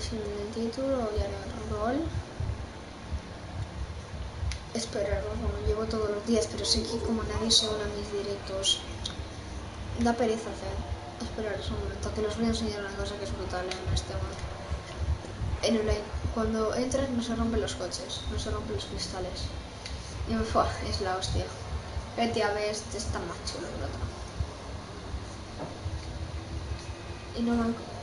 sin el título y ahora rol. Esperar, como llevo todos los días, pero sé que como nadie se une a mis directos, da pereza hacer. Esperaros un momento, que os voy a enseñar una cosa que es brutal en este momento. En online, cuando entras no se rompen los coches, no se rompen los cristales. Y me fue, es la hostia. Vete a ver, este está más chulo que el otro. Y no me...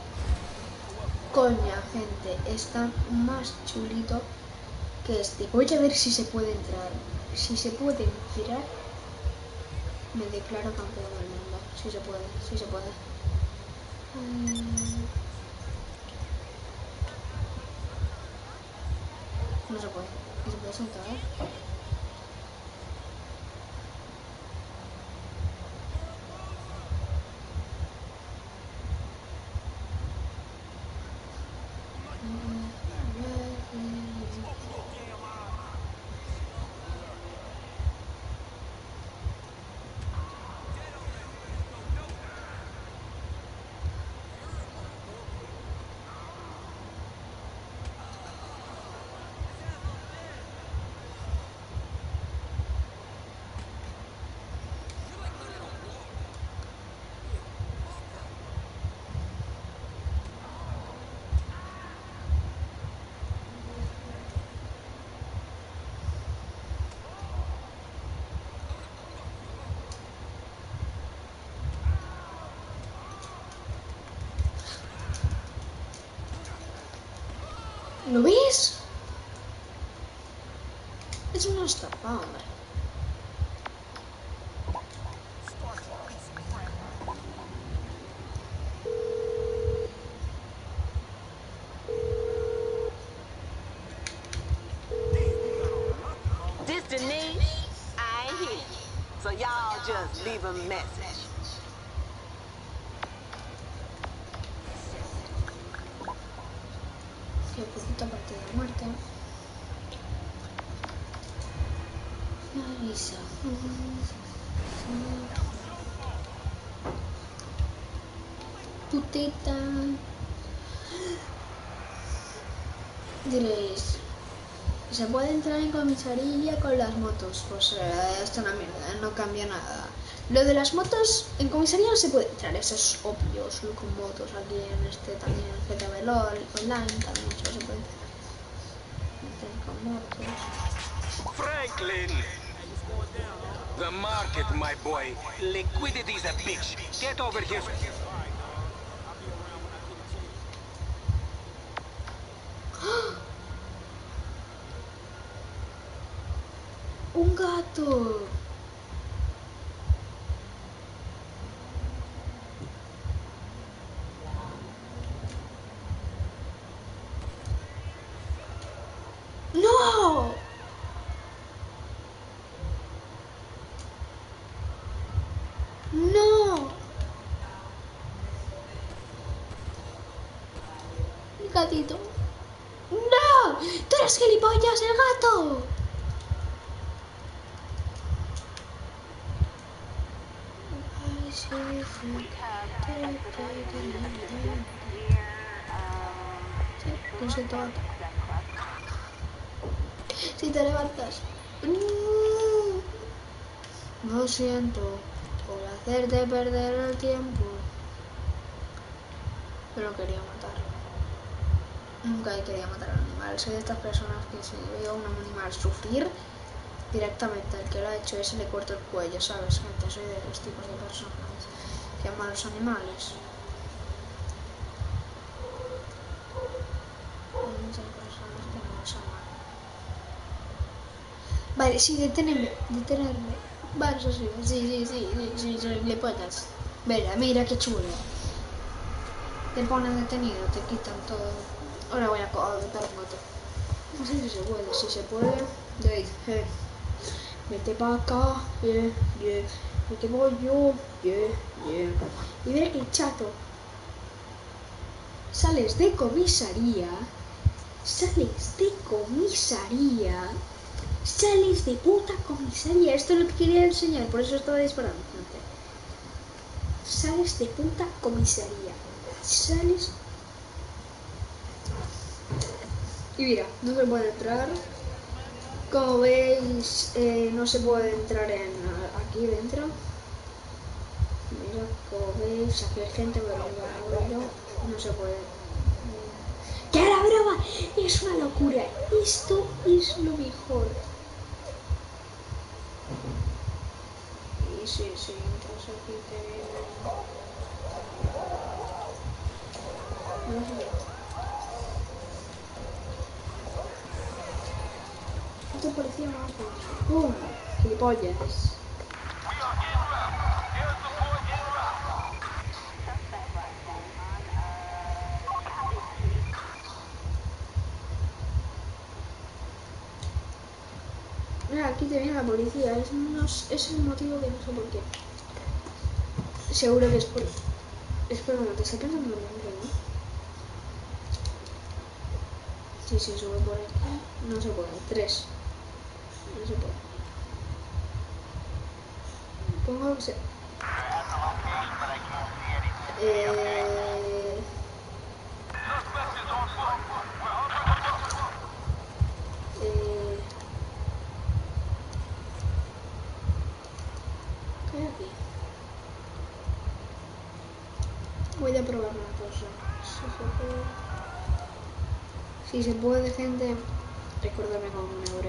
Coña, gente, está más chulito que este. Voy a ver si se puede entrar. Si se puede entrar, me declaro campeón del mundo. Si se puede, si se puede. Mm. No se puede. Se puede sentar, ¿eh? ¿Lo ves? Es una estafa. This Denise, I hear you. So y'all just leave a message. Marisa. Putita. Diréis, ¿se puede entrar en comisaría con las motos? Pues esto es una mierda, no cambia nada. Lo de las motos, en comisaría no se puede entrar, eso es obvio, solo con motos. Aquí en este también, LOL, online también solo se puede. Entrar con motos. Franklin! The market, my boy. Liquidity's a bitch. Get over here. ¡Un gato! ¡No! ¡No! Gatito. ¡No! ¡Tú eres gilipollas, el gato! Lo siento, gato. Si te levantas. Mm. Lo siento por hacerte perder el tiempo. Pero quería matarlo. Nunca quería matar a un animal. Soy de estas personas que si veo a un animal sufrir, directamente al que lo ha hecho ese le corto el cuello, ¿sabes? Gente, soy de esos tipos de personas que aman los animales. Que no los aman. Vale, sí, detenerme, detenerme. Vale, eso sí, sí, sí, sí, sí, sí, le puedes. Mira, mira qué chulo. Te ponen detenido, te quitan todo. Ahora voy a contar un moto. No sé si se puede, si se puede. De ahí, eh. Vete para acá, yeah, yeah. Vete voy yo, yeah, yeah. Y mira que chato. Sales de comisaría. Sales de comisaría. Sales de puta comisaría. Esto es lo que quería enseñar, por eso estaba disparando. Sales de puta comisaría. Sales. Y mira, no se puede entrar. Como veis, eh, no se puede entrar en aquí dentro. Mira, como veis, aquí hay gente, pero no, no se puede. ¡Que la broma! Es una locura. Esto es lo mejor. Y sí, sí, entras aquí te vienen. No. Este policía no. ¡Pum! Gilipollas. Mira, aquí te viene la policía. Es, el motivo que no sé por qué. Seguro que es por. Es por como te está pensando el nombre, ¿no? Sí, sí, sube por aquí. No se puede. Tres. No se puede. Pongo que se. Eh... Eh... ¿Qué? Voy a probar una cosa. Si se puede. Gente, recuérdame con un euro.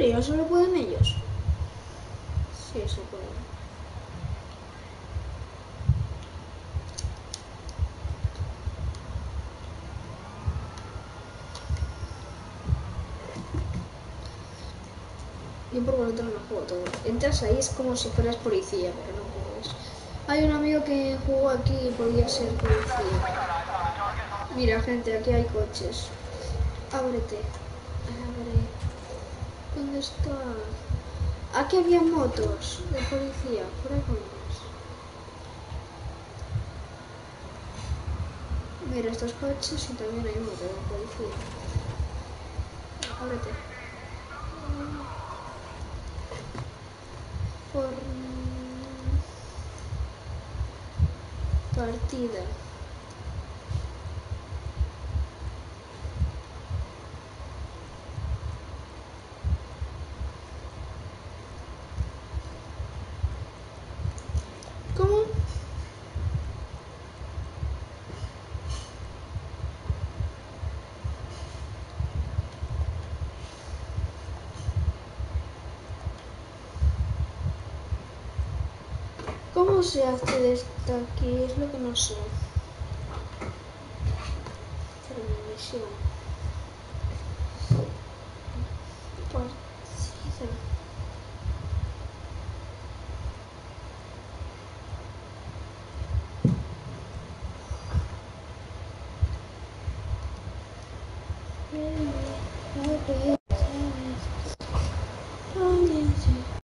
¿Este se puede abrir o solo pueden ellos? Sí, se puede. Yo por tanto no juego todo. Entras ahí es como si fueras policía, pero no puedes. Hay un amigo que jugó aquí y podía ser policía. Mira, gente, aquí hay coches. Ábrete. Abre. ¿Dónde está? Aquí había motos de policía. Por ahí vamos. Mira estos coches y también hay moto de policía. Ábrete. por partida. ¿Cómo? ¿Cómo se hace desde aquí? Es lo que no sé.